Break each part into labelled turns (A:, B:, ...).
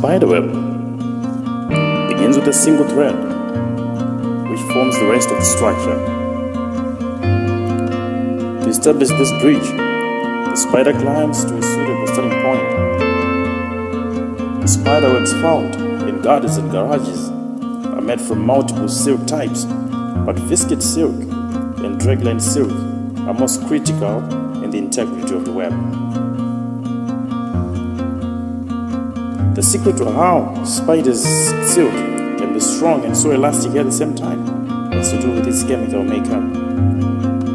A: spiderweb begins with a single thread, which forms the rest of the structure. To establish this bridge, the spider climbs to a suitable starting point. The spiderwebs found in gardens and garages are made from multiple silk types, but viscid silk and dragline silk are most critical in the integrity of the web. The secret to how spiders' silk can be strong and so elastic at the same time has to do with its chemical makeup.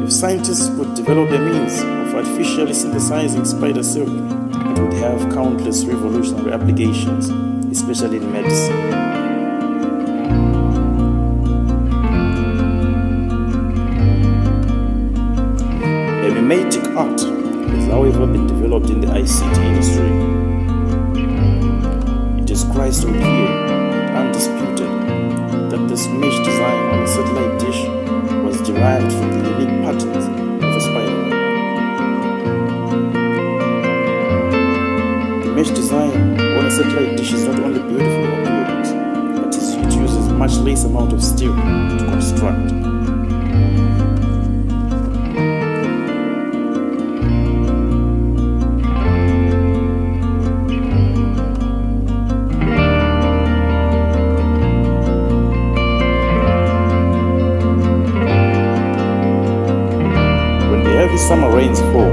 A: If scientists could develop a means of artificially synthesizing spider silk, it would have countless revolutionary applications, especially in medicine. A mimetic art has however been developed in the ICT industry. Is crystal clear undisputed that this mesh design on a satellite dish was derived from the unique patterns of a spider. The mesh design on a satellite dish is not only beautiful appearance, but it uses much less amount of steel to construct. Heavy summer rains fall,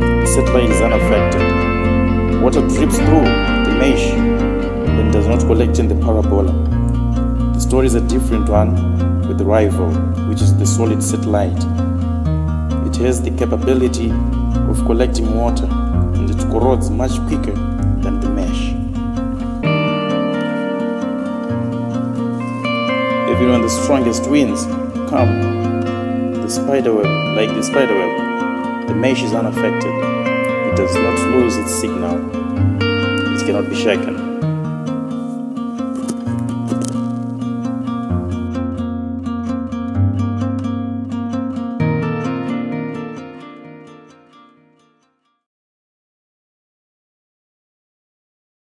A: the satellite is unaffected. Water drips through the mesh and does not collect in the parabola. The story is a different one with the rival, which is the solid satellite. It has the capability of collecting water and it corrodes much quicker than the mesh. Even when the strongest winds come, the spiderweb, like the spiderweb, the mesh is unaffected. It does not lose its signal. It cannot be shaken.